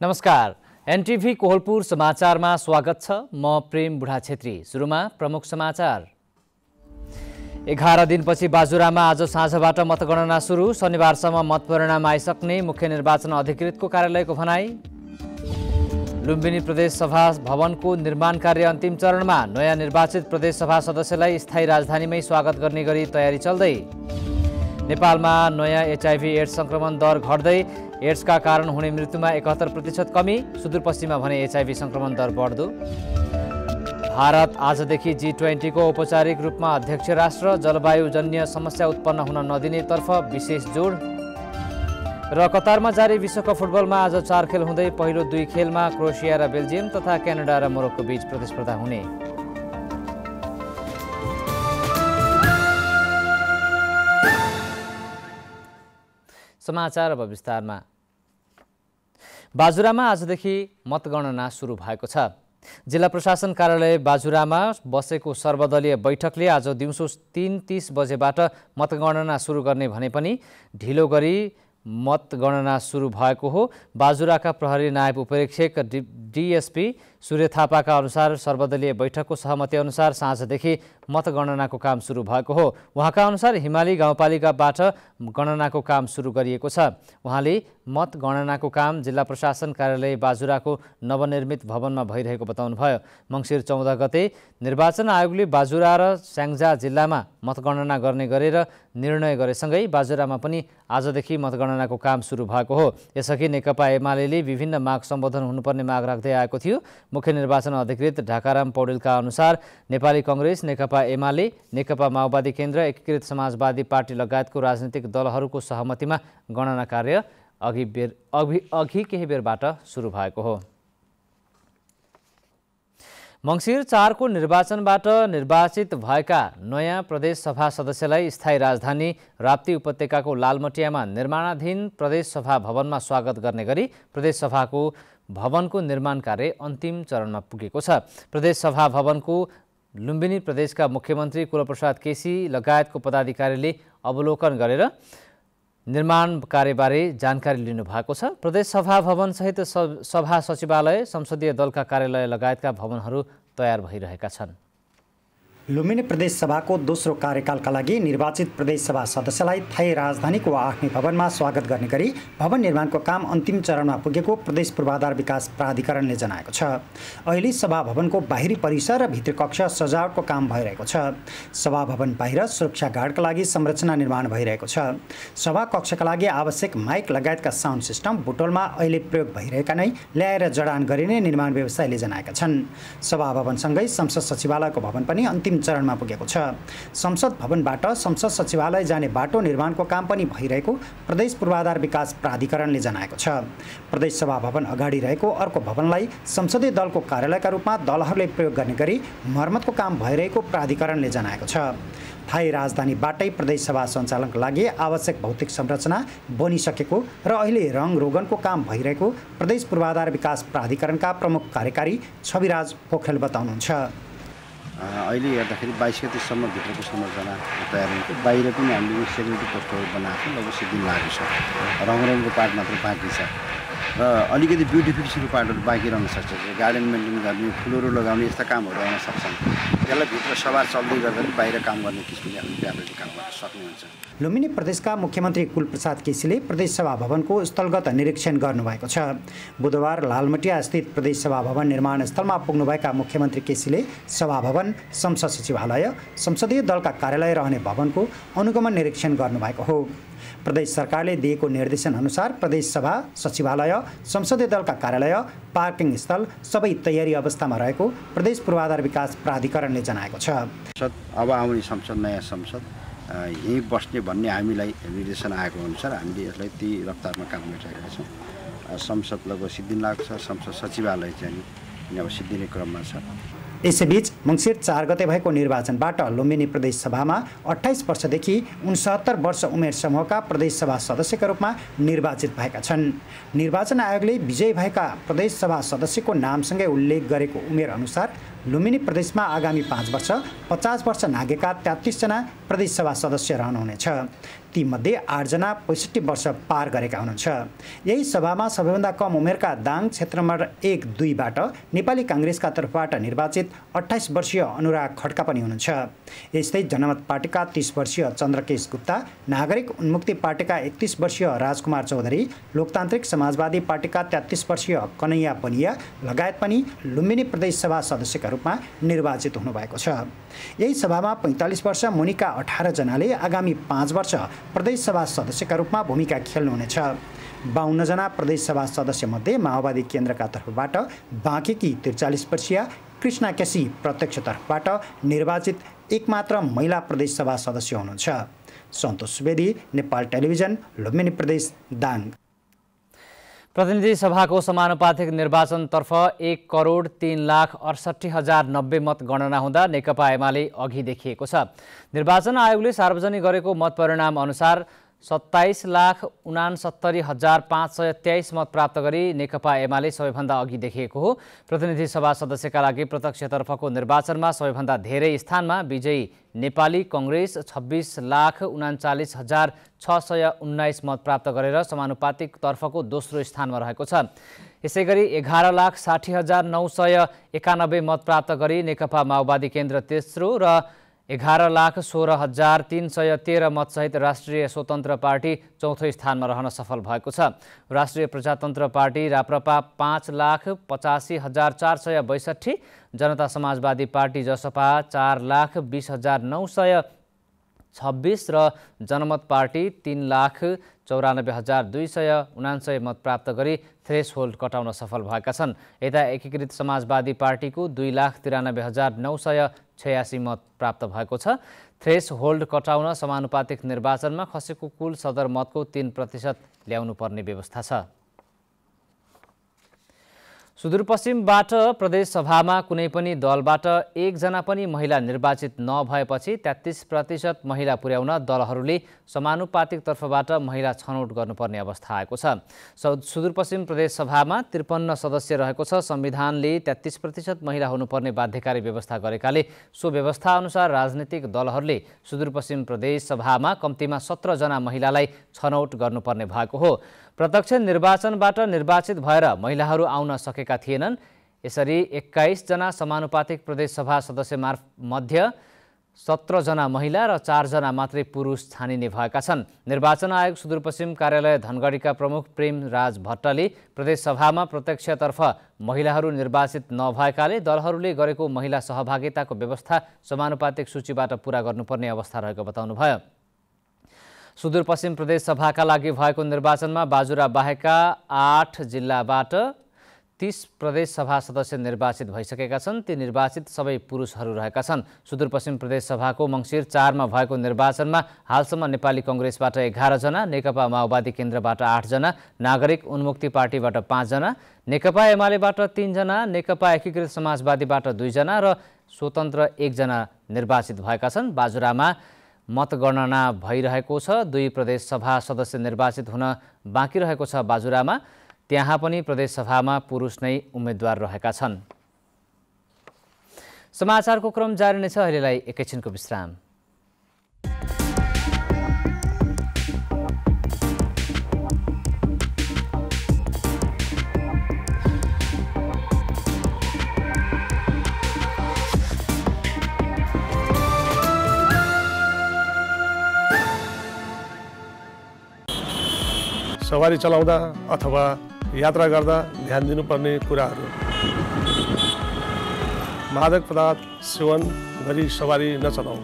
नमस्कार। एनटिभी कोहलपुर समाचारमा स्वागत छ। म प्रेम बुढा छेत्री सुरुमा प्रमुख समाचार। एघार दिनपछि बाजुरामा आज साँझबाट मतगणना सुरु। शनिबारसम्म मतपरिणाम आइसक्ने मुख्य निर्वाचन अधिकृतको कार्यालयको भनाई। लुम्बिनी प्रदेश सभा भवनको निर्माण कार्य अन्तिम चरणमा नयाँ निर्वाचित प्रदेश सभा सदस्यलाई स्थायी राजधानीमै स्वागत गर्ने गरी तयारी चल्दै। नेपालमा नयाँ एचआइभी एड्स सङ्क्रमण दर घट्दै एड्सका कारण हुने मृत्युमा एकहत्तर प्रतिशत कमी सुदूरपश्चिममा भने एचआइभी सङ्क्रमण दर बढ्दो। भारत आजदेखि जी ट्वेन्टीको औपचारिक रूपमा अध्यक्ष राष्ट्र जलवायुजन्य समस्या उत्पन्न हुन नदिनेतर्फ विशेष जोड। र कतारमा जारी विश्वकप फुटबलमा आज चार खेल हुँदै पहिलो दुई खेलमा क्रोसिया र बेल्जियम तथा क्यानाडा र मोरक्को बीच प्रतिस्पर्धा हुने। समाचार अब विस्तारमा। बाजुरामा आजदेखि मतगणना सुरु भएको छ। जिल्ला प्रशासन कार्यालय बाजुरामा बसेको सर्वदलीय बैठकले आज दिउँसो तिन तिस बजेबाट मतगणना सुरु गर्ने भने पनि ढिलो गरी मतगणना सुरु भएको हो। बाजुराका प्रहरी नायब उपरीक्षक डि डिएसपी सूर्य थापाका अनुसार सर्वदलीय बैठकको सहमति अनुसार साँझदेखि मतगणनाको काम सुरु भएको हो। उहाँका अनुसार हिमाली गाउँपालिकाबाट गणनाको काम सुरु गरिएको छ। उहाँले मतगणनाको काम जिल्ला प्रशासन कार्यालय बाजुराको नवनिर्मित भवनमा भइरहेको बताउनुभयो। मङ्सिर चौध गते निर्वाचन आयोगले बाजुरा र स्याङ्जा जिल्लामा मतगणना गर्ने गरेर निर्णय गरेसँगै बाजुरामा पनि आजदेखि मतगणनाको काम सुरु भएको हो। यसअघि नेकपा एमाले विभिन्न माग सम्बोधन हुनुपर्ने माग राख्दै आएको थियो। मुख्य निर्वाचन अधिकृत ढाकाराम पौडेलका अनुसार नेपाली कङ्ग्रेस नेकपा एमाले नेकपा माओवादी केन्द्र एकीकृत समाजवादी पार्टी लगायतको राजनीतिक दलहरूको सहमतिमा गणना कार्य अघि बेर अघि अघि केही बेरबाट सुरु भएको हो। मङ्सिर चारको निर्वाचनबाट निर्वाचित भएका नयाँ प्रदेश सभा सदस्यलाई स्थायी राजधानी राप्ती उपत्यकाको लालमटियामा निर्माणाधीन प्रदेश सभा भवनमा स्वागत गर्ने गरी प्रदेश सभाको भवनको निर्माण कार्य अन्तिम चरणमा पुगेको छ। प्रदेश सभा भवनको लुम्बिनी प्रदेशका मुख्यमन्त्री कुलप्रसाद केसी लगायतको पदाधिकारीले अवलोकन गरेर निर्माण कार्यबारे जानकारी लिनुभएको छ। प्रदेश सभा भवनसहित सभा सचिवालय संसदीय दलका कार्यालय लगायतका भवनहरू तयार भइरहेका छन्। लुम्बिनी प्रदेश सभाको दोस्रो कार्यकालका लागि निर्वाचित प्रदेश सभा सदस्यलाई थाई राजधानीको आफ्नै भवनमा स्वागत गर्ने गरी भवन निर्माणको काम अन्तिम चरणमा पुगेको प्रदेश पूर्वाधार विकास प्राधिकरणले जनाएको छ। अहिले सभा भवनको बाहिरी परिसर र भित्री कक्ष सजावटको काम भइरहेको छ। सभा भवन बाहिर सुरक्षा गार्डका लागि संरचना निर्माण भइरहेको छ। सभा कक्षका लागि आवश्यक माइक लगायतका साउन्ड सिस्टम बुटोलमा अहिले प्रयोग भइरहेका नै ल्याएर जडान गरिने निर्माण व्यवसायले जनाएका छन्। सभा भवनसँगै संसद सचिवालयको भवन पनि अन्तिम अन्तिम चरणमा पुगेको छ। संसद भवनबाट संसद सचिवालय जाने बाटो निर्माणको काम पनि भइरहेको प्रदेश पूर्वाधार विकास प्राधिकरणले जनाएको छ। प्रदेश सभा भवन अगाडि रहेको अर्को भवनलाई संसदीय दलको कार्यालयका रूपमा दलहरूले प्रयोग गर्ने गरी मर्मतको काम भइरहेको प्राधिकरणले जनाएको छ। थाई राजधानीबाटै प्रदेश सभा सञ्चालनको लागि आवश्यक भौतिक संरचना बनिसकेको र अहिले रङ रोगनको काम भइरहेको प्रदेश पूर्वाधार विकास प्राधिकरणका प्रमुख कार्यकारी छविराज पोखरेल बताउनुहुन्छ। अहिले हेर्दाखेरि बाइस गतिसम्म भित्रको संरचना तयार हुन्छ। बाहिर पनि हामीले सेक्युरिटी पोस्टहरू बनाएको लगभग दिन लागेको छ। रङ रङको पार्ट मात्र बाँकी छ। र अलिकति ब्युटिफिकेसनको पार्टहरू बाँकी रहन सक्छ। गार्डन मेन्टेन गर्ने फुलहरू लगाउने यस्ता कामहरू आउन सक्छन्। त्यसलाई भित्र सभा चल्दै गर्दा पनि बाहिर काम गर्ने किसिमले हामीले व्यापारी काम गर्न सक्नुहुन्छ। लुम्बिनी प्रदेशका मुख्यमन्त्री कुलप्रसाद केसीले प्रदेश सभा भवनको स्थलगत निरीक्षण गर्नुभएको छ। बुधबार लालमटिया स्थित प्रदेश सभा भवन निर्माण स्थलमा पुग्नुभएका मुख्यमन्त्री केसीले सभा भवन संसद सचिवालय संसदीय दलका कार्यालय रहने भवनको अनुगमन निरीक्षण गर्नुभएको हो। प्रदेश सरकारले दिएको निर्देशन अनुसार प्रदेश सभा सचिवालय संसदीय दलका कार्यालय पार्किङ स्थल सबै तयारी अवस्थामा रहेको प्रदेश पूर्वाधार विकास प्राधिकरणले जनाएको छ। अब आउने संसद नयाँ संसद यहीँ बस्ने भन्ने हामीलाई निर्देशन आएको अनुसार हामीले यसलाई त्यही रफ्तारमा काम गरिरहेका छौँ। संसद लगभग सिद्धिन लागेको छ संसद सचिवालय चाहिँ अब सिद्धिने क्रममा छ। यसैबीच मङ्सिर चार गते भएको निर्वाचनबाट लुम्बिनी प्रदेश सभामा अठाइस वर्षदेखि उन्सत्तर वर्ष उमेर समूहका प्रदेश सभा सदस्यका रूपमा निर्वाचित भएका छन्। निर्वाचन आयोगले विजयी भएका प्रदेश सभा सदस्यको नामसँगै उल्लेख गरेको उमेर अनुसार लुम्बिनी प्रदेशमा आगामी पाँच वर्ष पचास वर्ष नागेका तेत्तिसजना प्रदेशसभा सदस्य रहनुहुनेछ। तीमध्ये आठजना पैँसठी वर्ष पार गरेका हुनुहुन्छ। यही सभामा सबैभन्दा कम उमेरका दाङ क्षेत्र नम्बर एक दुईबाट नेपाली काङ्ग्रेसका तर्फबाट निर्वाचित अठाइस वर्षीय अनुराग खड्का पनि हुनुहुन्छ। यस्तै जनमत पार्टीका तिस वर्षीय चन्द्रकेश गुप्ता नागरिक उन्मुक्ति पार्टीका एकतिस वर्षीय राजकुमार चौधरी लोकतान्त्रिक समाजवादी पार्टीका तेत्तिस वर्षीय कनैया बनिया लगायत पनि लुम्बिनी प्रदेश सभा सदस्यका रूपमा निर्वाचित हुनुभएको छ। यही सभामा पैँतालिस वर्ष मुनिका अठारजनाले आगामी पाँच वर्ष प्रदेशसभा सदस्यका रूपमा भूमिका खेल्नुहुनेछ। बाहन्नजना प्रदेशसभा सदस्यमध्ये माओवादी केन्द्रका तर्फबाट बाँकेकी त्रिचालिस वर्षीय कृष्णा केसी प्रत्यक्ष तर्फबाट निर्वाचित एकमात्र महिला प्रदेशसभा सदस्य हुनुहुन्छ। सन्तोष सुवेदी नेपाल टेलिभिजन लुम्बिनी प्रदेश दाङ। प्रतिनिधि सभाको समानुपातिक निर्वाचनतर्फ एक करोड तिन लाख अडसट्ठी हजार नब्बे मत गणना हुँदा नेकपा एमाले अघि देखिएको छ। निर्वाचन आयोगले सार्वजनिक गरेको मत परिणाम अनुसार सत्ताइस लाख उनासत्तरी हजार पाँच सय तेइस मत प्राप्त गरी नेकपा एमाले सबैभन्दा अघि देखिएको हो। प्रतिनिधि सभा सदस्यका लागि प्रत्यक्षतर्फको निर्वाचनमा सबैभन्दा धेरै स्थानमा विजयी नेपाली कङ्ग्रेस छब्बिस लाख उनाचालिस हजार छ सय उन्नाइस मत प्राप्त गरेर समानुपातिक तर्फको दोस्रो स्थानमा रहेको छ। यसै गरी एघार लाख साठी हजार नौ सय एकानब्बे मत प्राप्त गरी नेकपा माओवादी केन्द्र तेस्रो र एघार लाख सोह्र हजार तिन सय तेह्र मतसहित राष्ट्रिय स्वतन्त्र पार्टी चौथो स्थानमा रहन सफल भएको छ। राष्ट्रिय प्रजातन्त्र पार्टी राप्रपा पाँच लाख पचासी हजार चार सय बैसठी जनता समाजवादी पार्टी जसपा चार लाख बिस हजार नौ सय छब्बिस र जनमत पार्टी तिन लाख चौरानब्बे हजार दुई सय उनान्सय मत प्राप्त गरी थ्रेस होल्ड कटाउन सफल भएका छन्। यता एकीकृत समाजवादी पार्टीको दुई लाख तिरानब्बे हजार नौ सय छयासी मत प्राप्त भएको छ। थ्रेस होल्ड कटाउन समानुपातिक निर्वाचनमा खसेको कुल सदर मतको तिन प्रतिशत ल्याउनु पर्ने व्यवस्था छ। सुदूरपश्चिमबाट प्रदेशसभामा कुनै पनि दलबाट एकजना पनि महिला निर्वाचित नभएपछि तेत्तिस प्रतिशत महिला पुर्याउन दलहरूले समानुपातिक तर्फबाट महिला छनौट गर्नुपर्ने अवस्था आएको छ। सुदूरपश्चिम प्रदेशसभामा त्रिपन्न सदस्य रहेको छ। संविधानले तेत्तिस प्रतिशत महिला हुनुपर्ने बाध्यकारी व्यवस्था गरेकाले सो व्यवस्था अनुसार राजनीतिक दलहरूले सुदूरपश्चिम प्रदेशसभामा कम्तीमा सत्रजना महिलालाई छनौट गर्नुपर्ने भएको हो। प्रत्यक्ष निर्वाचनबाट निर्वाचित भएर महिलाहरू आउन सकेका थिएनन्। यसरी एक्काइसजना समानुपातिक प्रदेशसभा सदस्य मार्फ मध्य सत्रजना महिला र चारजना मात्रै पुरुष छानिने भएका छन्। निर्वाचन आयोग सुदूरपश्चिम कार्यालय धनगढीका प्रमुख प्रेम राज भट्टले प्रदेशसभामा प्रत्यक्षतर्फ महिलाहरू निर्वाचित नभएकाले दलहरूले गरेको महिला सहभागिताको व्यवस्था समानुपातिक सूचीबाट पुरा गर्नुपर्ने अवस्था रहेको बताउनुभयो। सुदूरपश्चिम प्रदेश सभाका लागि भएको निर्वाचनमा बाजुरा बाहेकका आठ जिल्लाबाट तिस प्रदेश सभा सदस्य निर्वाचित भइसकेका छन्। ती निर्वाचित सबै पुरुषहरू रहेका छन्। सुदूरपश्चिम प्रदेश सभाको मङ्सिर चारमा भएको निर्वाचनमा हालसम्म नेपाली कङ्ग्रेसबाट एघारजना नेकपा माओवादी केन्द्रबाट आठजना नागरिक उन्मुक्ति पार्टीबाट पाँचजना नेकपा एमालेबाट तिनजना नेकपा एकीकृत समाजवादीबाट दुईजना र स्वतन्त्र एकजना निर्वाचित भएका छन्। बाजुरामा मतगणना भइरहेको छ। दुई प्रदेशसभा सदस्य निर्वाचित हुन बाँकी रहेको छ बाजुरामा। त्यहाँ पनि प्रदेशसभामा पुरुष नै उम्मेद्वार रहेका छन्। समाचारको क्रम जारी नै छ। अहिलेलाई एकैछिनको विश्राम। सवारी चलाउँदा अथवा यात्रा गर्दा ध्यान दिनुपर्ने कुराहरू। मादक पदार्थ सेवन गरी सवारी नचलाऊ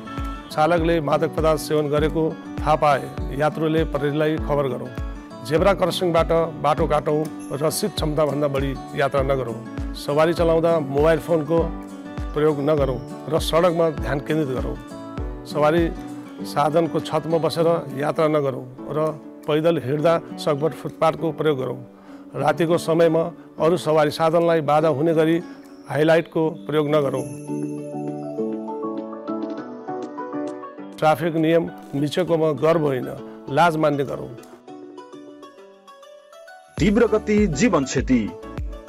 चालकले मादक पदार्थ सेवन गरेको थाहा पाए यात्रुले प्रहरीलाई खबर गरौँ। जेब्रा क्रसिङबाट बाटो काटौँ र सिट क्षमताभन्दा बढी यात्रा नगरौँ। सवारी चलाउँदा मोबाइल फोनको प्रयोग नगरौँ र सडकमा ध्यान केन्द्रित गरौँ। सवारी साधनको छतमा बसेर यात्रा नगरौँ र पैदल हिँड्दा सकभर फुटपाथको प्रयोग गरौँ। रातिको समयमा अरू सवारी साधनलाई बाधा हुने गरी हाइलाइटको प्रयोग नगरौँ। ट्राफिक नियम मिचेकोमा गर्व होइन लाज मान्ने गरौँ। तीव्र गति जीवन क्षति।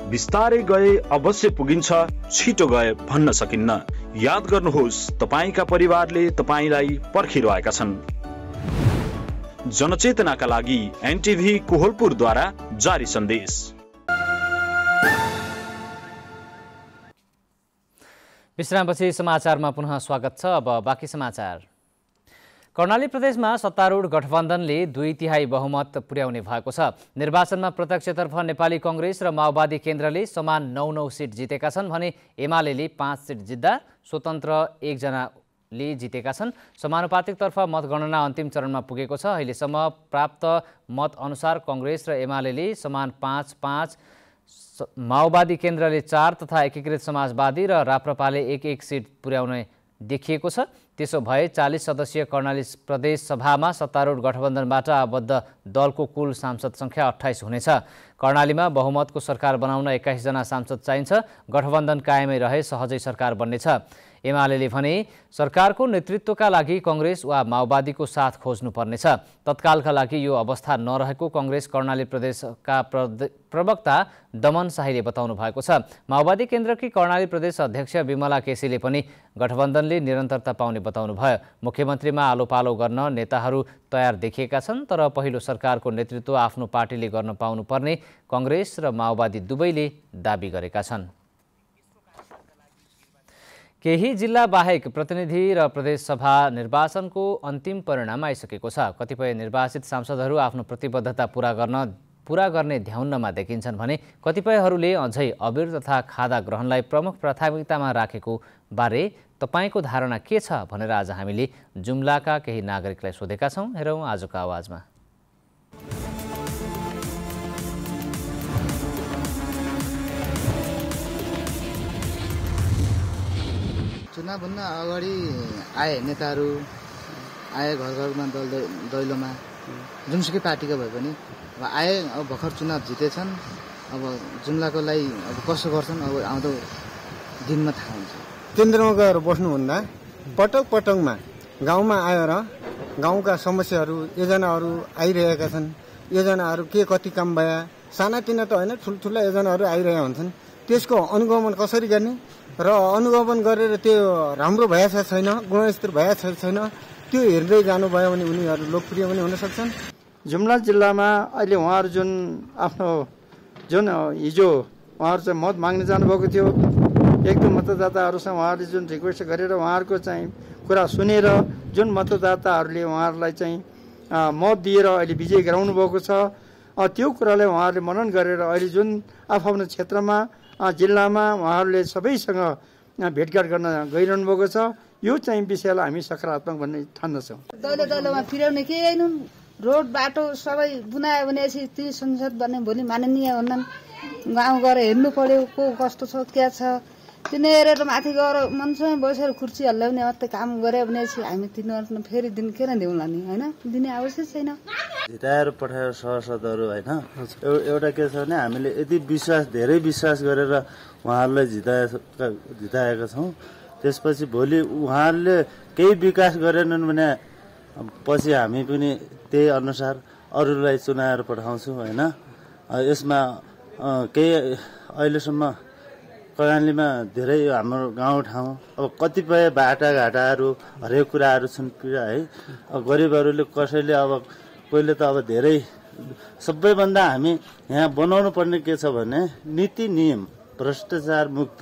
बिस्तारै गए अवश्य पुगिन्छ छिटो गए भन्न सकिन्न। याद गर्नुहोस् तपाईँका परिवारले तपाईँलाई पर्खिरहेका छन्। जनचेतनाका लागि एनटिभी कोहलपुरद्वारा जारी सन्देश। विश्रामपछि समाचारमा पुनः स्वागत छ। अब बाँकी समाचार। कर्णाली प्रदेशमा सत्तारूढ गठबन्धनले दुई तिहाई बहुमत पुर्याउने भएको छ। निर्वाचनमा प्रत्यक्षतर्फ नेपाली कङ्ग्रेस र माओवादी केन्द्रले समान नौ नौ सिट जितेका छन् भने एमाले पाँच सिट जित्दा स्वतन्त्र एकजनाले जितेका छन्। समानुपातिकतर्फ मतगणना अन्तिम चरणमा पुगेको छ। अहिलेसम्म प्राप्त मत अनुसार कङ्ग्रेस र एमाले समान पाँच पाँच माओवादी केन्द्रले चार तथा एकीकृत समाजवादी र राप्रपाले एक एक सिट पुर्याउने देखिएको छ। त्यसो भए चालिस सदस्यीय कर्णाली प्रदेश सभामा सत्तारूढ गठबन्धनबाट आबद्ध दलको कुल सांसद सङ्ख्या अठाइस हुनेछ। कर्णालीमा बहुमतको सरकार बनाउन एक्काइसजना सांसद चाहिन्छ। गठबन्धन कायमै रहे सहजै सरकार बन्नेछ। एमाले भने सरकारको नेतृत्वका लागि कङ्ग्रेस वा माओवादीको साथ खोज्नुपर्नेछ। तत्कालका लागि यो अवस्था नरहेको कङ्ग्रेस कर्णाली प्रदेशका प्रवक्ता दमन शाहीले बताउनु भएको छ। माओवादी केन्द्रकी कर्णाली प्रदेश अध्यक्ष विमला केसीले पनि गठबन्धनले निरन्तरता पाउने बताउनु भयो मुख्यमन्त्रीमा आलो पालो गर्न नेताहरू तयार देखिएका छन् तर पहिलो सरकारको नेतृत्व आफ्नो पार्टीले गर्न पाउनुपर्ने कङ्ग्रेस र माओवादी दुवैले दावी गरेका छन्। केही जिल्ला बाहेक प्रतिनिधि र प्रदेशसभा निर्वाचनको अन्तिम परिणाम आइसकेको छ। कतिपय निर्वाचित सांसदहरू आफ्नो प्रतिबद्धता पुरा गर्न पुरा गर्ने ध्याउन्नमा देखिन्छन् भने कतिपयहरूले अझै अबिर तथा खादा ग्रहणलाई प्रमुख प्राथमिकतामा राखेको बारे तपाईँको धारणा के छ भनेर आज हामीले जुम्लाका केही नागरिकलाई सोधेका छौँ। हेरौँ आजको आवाजमा। चुनावभन्दा अगाडि आए नेताहरू आए घर घरमा दल दैलोमा। जुनसुकै पार्टीका भए पनि अब आए अब भर्खर चुनाव जितेछन् अब जुम्लाको लागि अब कसो गर्छन् अब आउँदो दिनमा थाहा हुन्छ। केन्द्रमा गएर बस्नुभन्दा पटक पटकमा गाउँमा आएर गाउँका समस्याहरू योजनाहरू आइरहेका छन्। योजनाहरू के कति काम भए सानातिना त होइन ठुल्ठुला योजनाहरू आइरहेका हुन्छन्। त्यसको अनुगमन कसरी गर्ने? र अनुगमन गरेर त्यो राम्रो भएछ छैन गुणस्तर भएछ छैन त्यो हेर्दै जानुभयो भने उनीहरू लोकप्रिय पनि हुन सक्छन्। जुम्ला जिल्लामा अहिले उहाँहरू जुन आफ्नो जुन हिजो उहाँहरू चाहिँ मत माग्न जानुभएको थियो एक दुई मतदाताहरूसँग उहाँहरूले जुन रिक्वेस्ट गरेर उहाँहरूको चाहिँ कुरा सुनेर जुन मतदाताहरूले उहाँहरूलाई चाहिँ मत दिएर अहिले विजय गराउनु भएको छ त्यो कुरालाई उहाँहरूले मनन गरेर अहिले जुन आफ्नो क्षेत्रमा जिल्लामा उहाँहरूले सबैसँग भेटघाट गर्न गइरहनु भएको छ। यो चाहिँ विषयलाई हामी सकारात्मक भन्ने ठान्दछौँ। दैलो दैलोमा फिराउने केही होइन रोड बाटो सबै बुनायो भनेपछि ती संसद बन्ने भोलि माननीय हुनन् गाउँ गएर हेर्नु पर्यो को कस्तो छ क्या छ। तिनीहरू माथि गएर मान्छेमा बसेर खुर्ची हल्ल्याउने मात्रै काम गऱ्यो भनेपछि हामी तिनीहरू फेरि दिन किन दिउँला नि होइन? दिने आवश्यक छैन। झिटाएर पठाएर सभासदहरू होइन? एउटा के छ भने हामीले यति विश्वास धेरै विश्वास गरेर उहाँहरूलाई जिताएका जिताएका छौँ। त्यसपछि भोलि उहाँहरूले केही विकास गरेनन् भने पछि हामी पनि त्यही अनुसार अरूलाई चुनाएर पठाउँछौँ होइन? यसमा केही अहिलेसम्म कर्णालीमा धेरै हाम्रो गाउँठाउँ अब कतिपय बाटाघाटाहरू हरेक कुराहरू छन् पीडा है। अब गरिबहरूले कसैले अब कोहीले त अब धेरै सबैभन्दा हामी यहाँ बनाउनु पर्ने के छ भने नीति नियम भ्रष्टाचार मुक्त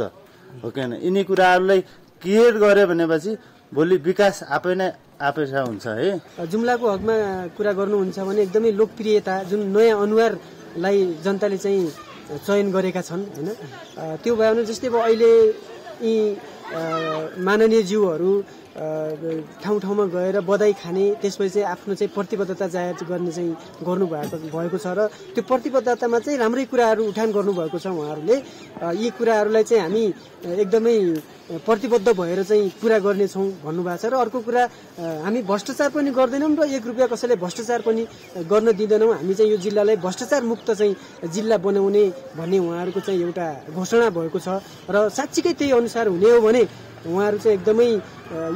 हो कि यिनी कुराहरूलाई क्लियर गर्यो भनेपछि भोलि विकास आफै नै आफैसा हुन्छ है। जुम्लाको हकमा कुरा गर्नुहुन्छ भने एकदमै लोकप्रियता जुन नयाँ अनुहारलाई जनताले चाहिँ चयन गरेका छन् होइन? त्यो भयो भने जस्तै अब अहिले यी माननीय जीवहरू ठाउँ ठाउँमा गएर बधाई खाने त्यसपछि चाहिँ आफ्नो चाहिँ प्रतिबद्धता जाहेर गर्ने चाहिँ गर्नुभएको भएको छ र त्यो प्रतिबद्धतामा चाहिँ राम्रै कुराहरू उठान गर्नुभएको छ उहाँहरूले। यी कुराहरूलाई चाहिँ हामी एकदमै प्रतिबद्ध भएर चाहिँ पुरा गर्नेछौँ भन्नुभएको छ र अर्को कुरा हामी भ्रष्टाचार पनि गर्दैनौँ र एक रुपियाँ कसैलाई भ्रष्टाचार पनि गर्न दिँदैनौँ। हामी चाहिँ यो जिल्लालाई भ्रष्टाचार मुक्त चाहिँ जिल्ला बनाउने भन्ने उहाँहरूको चाहिँ एउटा घोषणा भएको छ र साँच्चीकै त्यही अनुसार हुने हो भने उहाँहरू चाहिँ एकदमै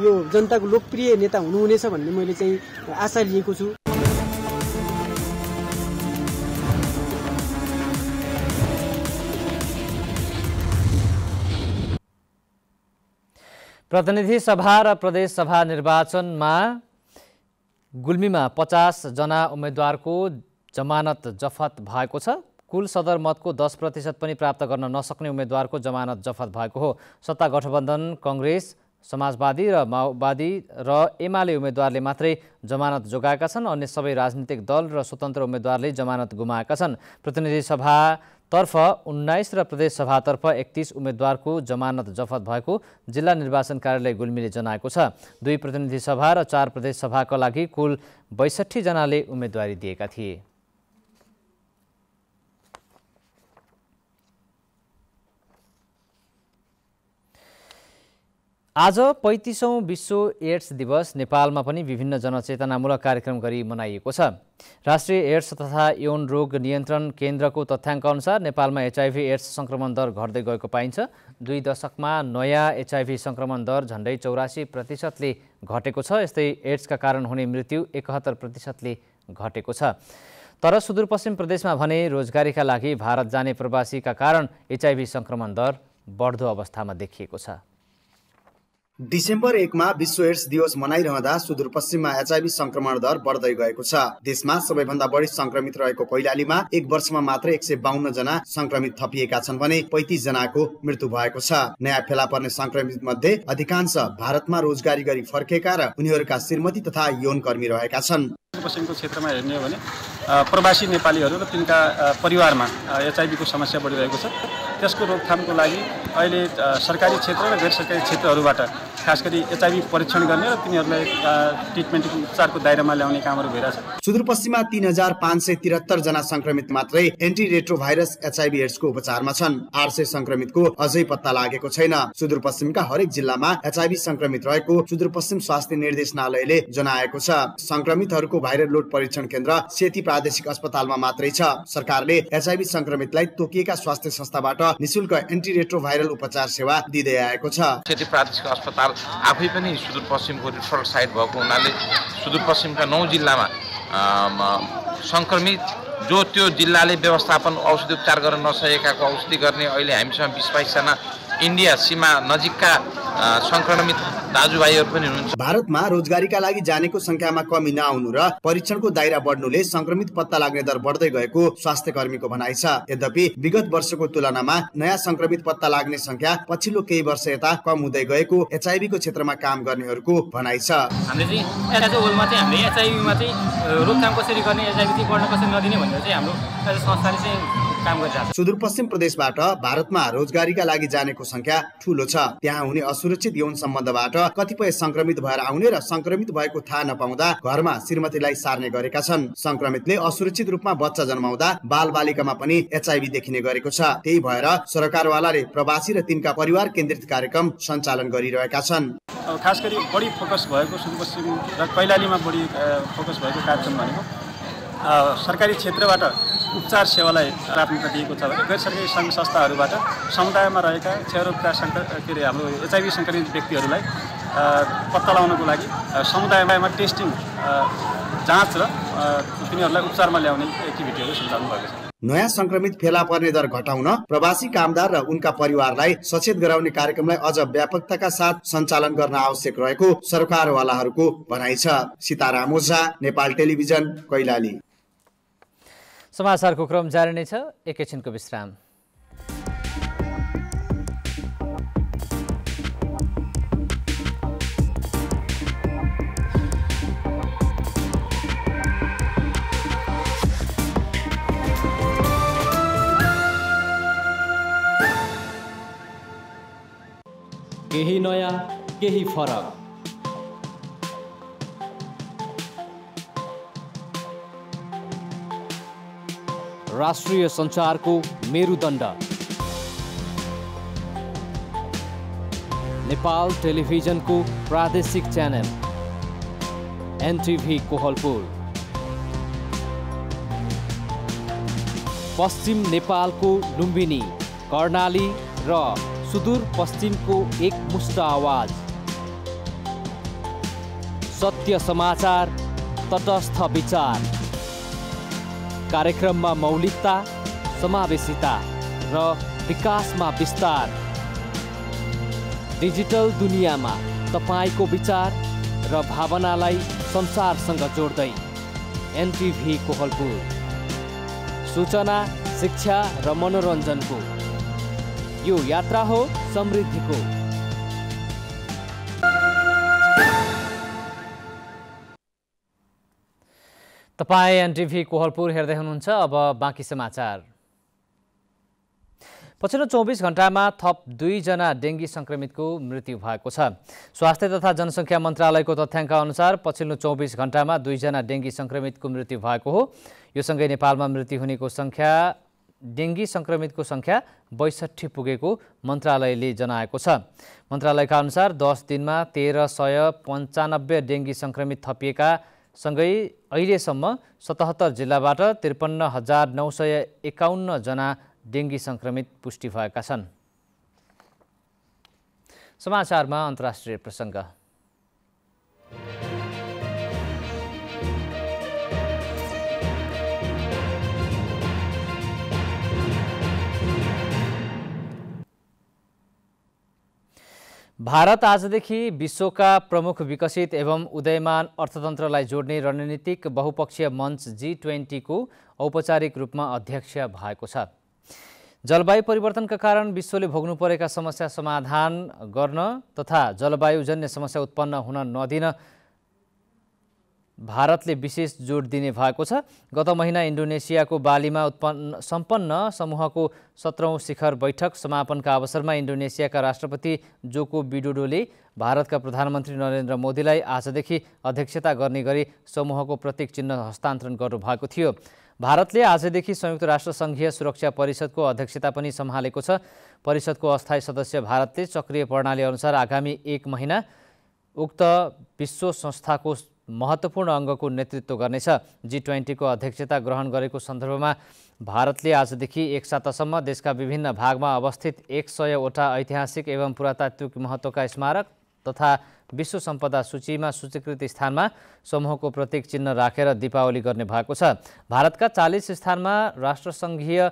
यो जनताको लोकप्रिय नेता हुनुहुनेछ भन्ने मैले चाहिँ आशा लिएको छु। प्रतिनिधि सभा र प्रदेश सभा निर्वाचनमा गुल्मीमा पचासजना उम्मेद्वारको जमानत जफत भएको छ। कुल सदरमतको दस प्रतिशत पनि प्राप्त गर्न नसक्ने उम्मेद्वारको जमानत जफत भएको हो। सत्ता गठबन्धन कङ्ग्रेस समाजवादी र माओवादी र एमाले उम्मेद्वारले मात्रै जमानत जोगाएका छन्। अन्य सबै राजनीतिक दल र स्वतन्त्र उम्मेद्वारले जमानत गुमाएका छन्। प्रतिनिधि सभा तर्फ उन्नाइस र प्रदेश सभातर्फ एकतिस उम्मेद्वारको जमानत जफत भएको जिल्ला निर्वाचन कार्यालय गुल्मीले जनाएको छ। दुई प्रतिनिधि सभा र चार प्रदेश सभाका लागि कुल बैसठीजनाले उम्मेदवारी दिएका थिए। आज पैँतिसौँ विश्व एड्स दिवस नेपालमा पनि विभिन्न जनचेतनामूलक कार्यक्रम गरी मनाइएको छ। राष्ट्रिय एड्स तथा यौन रोग नियन्त्रण केन्द्रको तथ्याङ्क अनुसार नेपालमा एचआइभी एड्स सङ्क्रमण दर घट्दै गएको पाइन्छ। दुई दशकमा नयाँ एचआइभी सङ्क्रमण दर झन्डै चौरासी प्रतिशतले घटेको छ। यस्तै एड्सका कारण हुने मृत्यु एकहत्तर प्रतिशतले घटेको छ। तर सुदूरपश्चिम प्रदेशमा भने रोजगारीका लागि भारत जाने प्रवासीका कारण एचआइभी सङ्क्रमण दर बढ्दो अवस्थामा देखिएको छ। डिसेम्बर एकमा विश्व एड्स दिवस मनाइरहँदा सुदूरपश्चिममा एचआइभी संक्रमण दर बढ्दै गएको छ। देशमा सबैभन्दा बढी संक्रमित रहेको कैलालीमा एक वर्षमा मात्र एक सय बाहन्न जना संक्रमित थपिएका छन् भने पैतिस जनाको मृत्यु भएको छ। नयाँ फेला पर्ने संक्रमित मध्ये अधिकांश भारतमा रोजगारी गरी फर्केका र उनीहरूका श्रीमती तथा यौन कर्मी रहेका छन्। पश्चिमको क्षेत्रमा हेर्ने हो भने प्रवासी नेपालीहरू र तिनका परिवारमा एचआइभीको समस्या बढिरहेको छ। त्यसको रोकथामको लागि अहिले सरकारी क्षेत्र र गैर सरकारी क्षेत्रहरूबाट खास गरी एचआइभी परीक्षण गर्ने र तिनीहरूलाई ट्रिटमेन्ट उपचारको दायरामा ल्याउने कामहरू भइरहेछ। सुदूरपश्चिममा तिन हजार पाँच सय त्रिहत्तर जना संक्रमित मात्रै एन्टी रेट्रो भाइरस एचआइभी एड्सको उपचारमा छन्। आठ सय संक्रमितको अझै पत्ता लागेको छैन। सुदूरपश्चिमका हरेक जिल्लामा एचआइभी संक्रमित रहेको सुदूरपश्चिम स्वास्थ्य निर्देशनालयले जनाएको छ। संक्रमितहरूको भाइरल लोड परीक्षण केन्द्र सेती प्रादेशिक अस्पतालमा मात्रै छ। सरकारले एचआइभी संक्रमितलाई तोकिएका स्वास्थ्य संस्थाबाट निशुल्क एन्टी रेट्रोभाइरल उपचार सेवा दिँदै आएको छ। सेती प्रादेशिक अस्पताल आफै पनि सुदूरपश्चिमको रिफरल साइट भएको हुनाले सुदूरपश्चिमका नौ जिल्लामा सङ्क्रमित जो त्यो जिल्लाले व्यवस्थापन औषधि उपचार गर्न नसकेकाको औषधि गर्ने अहिले हामीसँग बिस बाइसजना इन्डिया सीमा नजिकका सङ्क्रमित दाजुभाइहरू पनि हुनुहुन्छ। भारतमा रोजगारीका लागि जानेको संख्यामा कमी नआउनु र परीक्षणको दायरा बढ्नुले संक्रमित पत्ता लाग्ने दर बढ्दै गएको स्वास्थ्य कर्मीको भनाइ छ। यद्यपि विगत वर्षको तुलनामा नयाँ संक्रमित पत्ता लाग्ने संख्या पछिल्लो केही वर्ष यता कम हुँदै गएको एचआइभीको क्षेत्रमा काम गर्नेहरूको भनाइ छ। हामीले चाहिँ हामीले एचआइभीमा चाहिँ रोकथाम कसरी गर्ने एचआइभी चाहिँ बढ्न कसरी नदिने भनेर चाहिँ हाम्रो संस्थाले चाहिँ काम गरिरहेको सुदूरपश्चिम प्रदेशबाट भारतमा रोजगारीका लागि जानेको संख्या ठुलो छ। त्यहाँ हुने असुरक्षित यौन सम्बन्धबाट कतिपय संक्रमित भएर आउने र संक्रमित भएको थाहा नपाउँदा घरमा श्रीमतीलाई सार्ने गरेका छन्। संक्रमितले असुरक्षित रूपमा बच्चा जन्माउँदा बाल बालिकामा पनि एचआइभी देखिने गरेको छ। त्यही भएर सरकारवालाले प्रवासी र तिनका परिवार केन्द्रित कार्यक्रम सञ्चालन गरिरहेका छन्। खास गरी बढी फोकस भएको सुदूरपश्चिम र कैलालीमा बढी फोकस भएको कार्यक्रम भनेको सरकारी क्षेत्रबाट उपचार सेवालाई प्राथमिकता दिएको छ भने गैर सरकारी सङ्घ संस्थाहरूबाट समुदायमा रहेका क्षयरोगका सङ्क के अरे हाम्रो एचआइभी सङ्क्रमित व्यक्तिहरूलाई पत्ता लगाउनको लागि समुदायमा टेस्टिङ जाँच र तिनीहरूलाई उपचारमा ल्याउने एक्टिभिटीहरू सञ्चालन भएको छ। नयाँ संक्रमित फेला पर्ने दर घटाउन प्रवासी कामदार र उनका परिवारलाई सचेत गराउने कार्यक्रमलाई अझ व्यापकताका साथ सञ्चालन गर्न आवश्यक रहेको सरकारवालाहरूको भनाइ छ। सीताराम ओझा नेपाल टेलिभिजन कैलाली। समाचारको क्रम जारी नै छ। एकैछिनको विश्राम। केही नयाँ केही फरक। राष्ट्रिय सञ्चारको मेरुदण्ड। नेपाल टेलिभिजनको प्रादेशिक च्यानल। एनटिभी कोहलपुर। पश्चिम नेपालको लुम्बिनी कर्णाली र सुदूरपश्चिमको एकमुष्ट आवाज। सत्य समाचार तटस्थ विचार। कार्यक्रममा मौलिकता समावेशिता र विकासमा विस्तार। डिजिटल दुनियाँमा तपाईँको विचार र भावनालाई संसारसँग जोड्दै एनटिभी कोहलपुर। सूचना शिक्षा र मनोरञ्जनको। यो यात्रा हो समृद्धिको। तपाईँ एनटिभी कोहलपुर हेर्दै हुनुहुन्छ। अब बाँकी समाचार। पछिल्लो चौबिस घन्टामा थप दुईजना डेङ्गी सङ्क्रमितको मृत्यु भएको छ। स्वास्थ्य तथा जनसङ्ख्या मन्त्रालयको तथ्याङ्क अनुसार पछिल्लो चौबिस घन्टामा दुईजना डेङ्गी सङ्क्रमितको मृत्यु भएको हो। यो सँगै नेपालमा मृत्यु हुनेको सङ्ख्या डेङ्गी सङ्क्रमितको सङ्ख्या बैसठी पुगेको मन्त्रालयले जनाएको छ। मन्त्रालयका अनुसार दस दिनमा तेह्र सय पन्चानब्बे डेङ्गी सङ्क्रमित थपिएका सँगै अहिलेसम्म सतहत्तर जिल्लाबाट त्रिपन्न हजार नौ सय एकाउन्नजना डेङ्गी सङ्क्रमित पुष्टि भएका छन्। समाचारमा अन्तर्राष्ट्रिय प्रसङ्ग। भारत आजदेखि विश्वका प्रमुख विकसित एवं उदयमान अर्थतन्त्रलाई जोड्ने रणनीतिक बहुपक्षीय मञ्च जी ट्वेन्टीको औपचारिक रूपमा अध्यक्ष भएको छ। जलवायु परिवर्तनका कारण विश्वले भोग्नु परेका समस्या समाधान गर्न तथा जलवायुजन्य समस्या उत्पन्न हुन नदिन भारतले विशेष जोड दिने भएको छ। गत महिना इन्डोनेसियाको बालीमा उत्पन्न सम्पन्न समूहको सत्रौँ शिखर बैठक समापनका अवसरमा इन्डोनेसियाका राष्ट्रपति जोको विडोडोले भारतका प्रधानमन्त्री नरेन्द्र मोदीलाई आजदेखि अध्यक्षता गर्ने गरी समूहको प्रतीक चिन्ह हस्तान्तरण गर्नुभएको थियो। भारतले आजदेखि संयुक्त राष्ट्र सङ्घीय सुरक्षा परिषदको अध्यक्षता पनि सम्हालेको छ। परिषदको अस्थायी सदस्य भारतले चक्रिय प्रणाली अनुसार आगामी एक महिना उक्त विश्व संस्थाको महत्त्वपूर्ण अङ्गको नेतृत्व गर्नेछ। जी ट्वेन्टीको अध्यक्षता ग्रहण गरेको सन्दर्भमा भारतले आजदेखि एक सातासम्म देशका विभिन्न भागमा अवस्थित एक सयवटा ऐतिहासिक एवं पुरातात्विक महत्त्वका स्मारक तथा विश्व सम्पदा सूचीमा सूचीकृत स्थानमा समूहको प्रतीक चिन्ह राखेर दीपावली गर्ने भएको छ। भारतका चालिस स्थानमा राष्ट्रसङ्घीय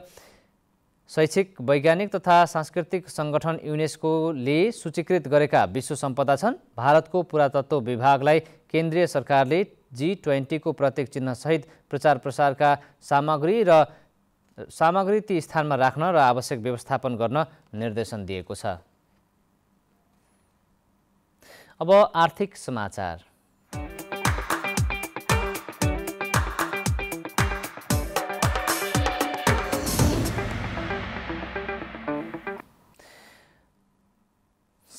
शैक्षिक वैज्ञानिक तथा सांस्कृतिक सङ्गठन युनेस्कोले सूचीकृत गरेका विश्व सम्पदा छन्। भारतको पुरातत्व विभागलाई केन्द्रीय सरकारले जी ट्वेन्टीको प्रतीक चिन्हसहित प्रचार प्रसारका सामग्री र सामग्री ती स्थानमा राख्न र आवश्यक व्यवस्थापन गर्न निर्देशन दिएको छ। अब आर्थिक समाचार।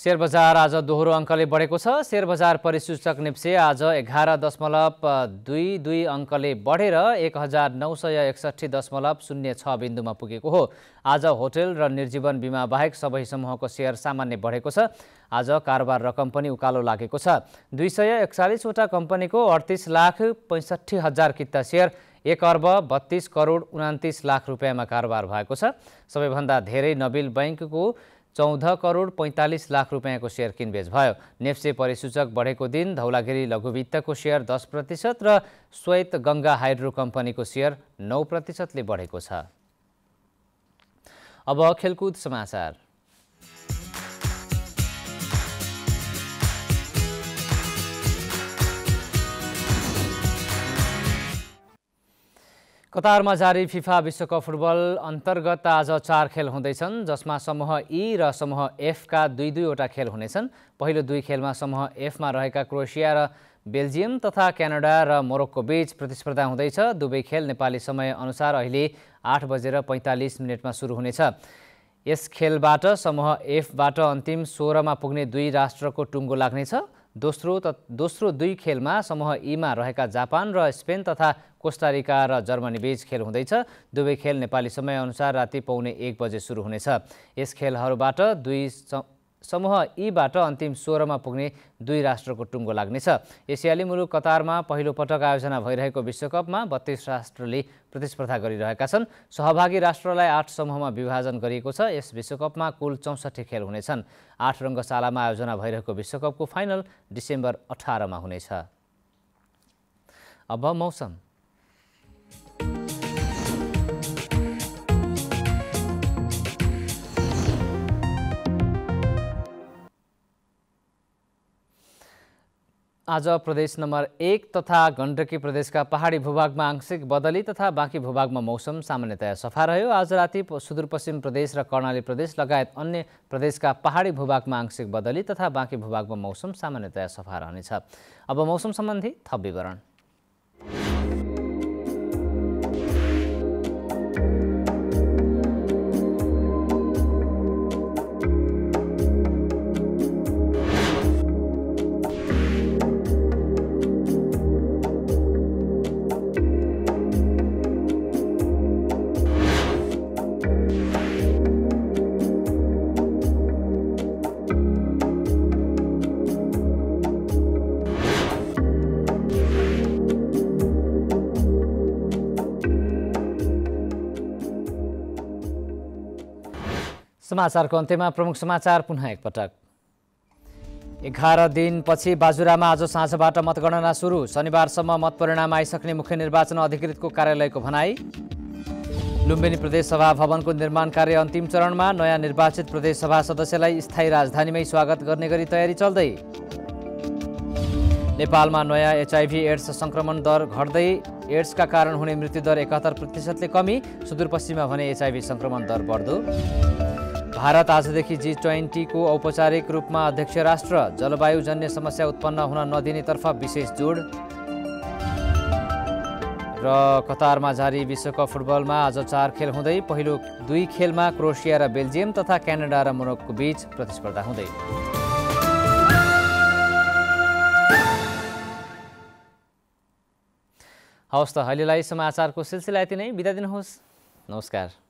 सेयर बजार आज दोहोरो अङ्कले बढेको छ। सेयर बजार परिसूचक नेप्से आज एघार दशमलव दुई दुई अङ्कले बढेर एक हजार नौ सय एकसट्ठी दशमलव शून्य छ बिन्दुमा पुगेको हो। आज होटेल र निर्जीवन बिमा बाहेक सबै समूहको सेयर सामान्य बढेको छ। आज कारोबार रकम पनि उकालो लागेको छ। दुई सय एकचालिसवटा कम्पनीको अडतिस लाख पैँसठी हजार किता सेयर एक अर्ब बत्तिस करोड उनातिस लाख रुपियाँमा कारोबार भएको छ। सबैभन्दा धेरै नबिल बैङ्कको चौध करोड पैँतालिस लाख रुपियाँको सेयर किनबेच भयो। नेप्से परिसूचक बढेको दिन धौलागिरी लघुवित्तको सेयर दस प्रतिशत र श्वेत गङ्गा हाइड्रो कम्पनीको सेयर नौ प्रतिशतले बढेको छ। अब खेलकुद समाचार। कतारमा जारी फिफा विश्वकप फुटबल अन्तर्गत आज चार खेल हुँदैछन् जसमा समूह ई र समूह एफका दुई दुईवटा खेल हुनेछन्। पहिलो दुई खेलमा समूह एफमा रहेका क्रोएसिया र बेल्जियम तथा क्यानाडा र मोरक्को बीच प्रतिस्पर्धा हुँदैछ। दुवै खेल नेपाली समयअनुसार अहिले आठ बजेर पैँतालिस मिनटमा सुरु हुनेछ। यस खेलबाट समूह एफबाट अन्तिम सोह्रमा पुग्ने दुई राष्ट्रको टुङ्गो लाग्नेछ। दोस्रो त दोस्रो दुई खेलमा समूह ईमा रहेका जापान र स्पेन तथा कोस्टारिका र जर्मनी बीच खेल हुँदैछ। दुवै खेल नेपाली समयअनुसार राति पाउने एक बजे सुरु हुनेछ। यस खेलहरूबाट दुई समूह ईबाट अन्तिम सोह्रमा पुग्ने दुई राष्ट्रको टुङ्गो लाग्नेछ। एसियाली मुलुक कतारमा पहिलो पटक आयोजना भइरहेको विश्वकपमा बत्तीस राष्ट्रले प्रतिस्पर्धा गरिरहेका छन्। सहभागी राष्ट्रलाई आठ समूहमा विभाजन गरिएको छ। यस विश्वकपमा कुल चौसठी खेल हुनेछन्। आठ रङ्गशालामा आयोजना भइरहेको विश्वकपको फाइनल डिसेम्बर अठारमा हुनेछ। अब मौसम। आज प्रदेश नम्बर एक तथा गण्डकी प्रदेशका पहाडी भूभागमा आंशिक बदली तथा बाँकी भूभागमा मौसम सामान्यतया सफा रह्यो। आज राति सुदूरपश्चिम प्रदेश र कर्णाली प्रदेश लगायत अन्य प्रदेशका पहाडी भूभागमा आंशिक बदली तथा बाँकी भूभागमा मौसम सामान्यतया सफा रहनेछ। अब मौसम सम्बन्धी थप विवरण। समाचारको अन्त्यमा प्रमुख समाचार पुनः एकपटक। एघार दिनपछि बाजुरामा आज साँझबाट मतगणना सुरु। शनिबारसम्म मत परिणाम आइसक्ने मुख्य निर्वाचन अधिकृतको कार्यालयको भनाई। लुम्बिनी प्रदेशसभा भवनको निर्माण कार्य अन्तिम चरणमा। नयाँ निर्वाचित प्रदेशसभा सदस्यलाई स्थायी राजधानीमै स्वागत गर्ने गरी तयारी चल्दै। नेपालमा नयाँ एचआइभी एड्स सङ्क्रमण दर घट्दै। एड्सका कारण हुने मृत्युदर एकात्तर प्रतिशतले कमी। सुदूरपश्चिममा भने एचआइभी सङ्क्रमण दर बढ्दो। भारत आजदेखि जी ट्वेन्टीको औपचारिक रूपमा अध्यक्ष राष्ट्र जलवायुजन्य समस्या उत्पन्न हुन नदिनेतर्फ विशेष जोड। र कतारमा जारी विश्वकप फुटबलमा आज चार खेल हुँदै पहिलो दुई खेलमा क्रोसिया र बेल्जियम तथा क्यानाडा र मोरक्को बीच प्रतिस्पर्धा हुँदै। हवस् त अहिलेलाई समाचारको सिलसिला यति नै। बिदा दिनुहोस्। नमस्कार।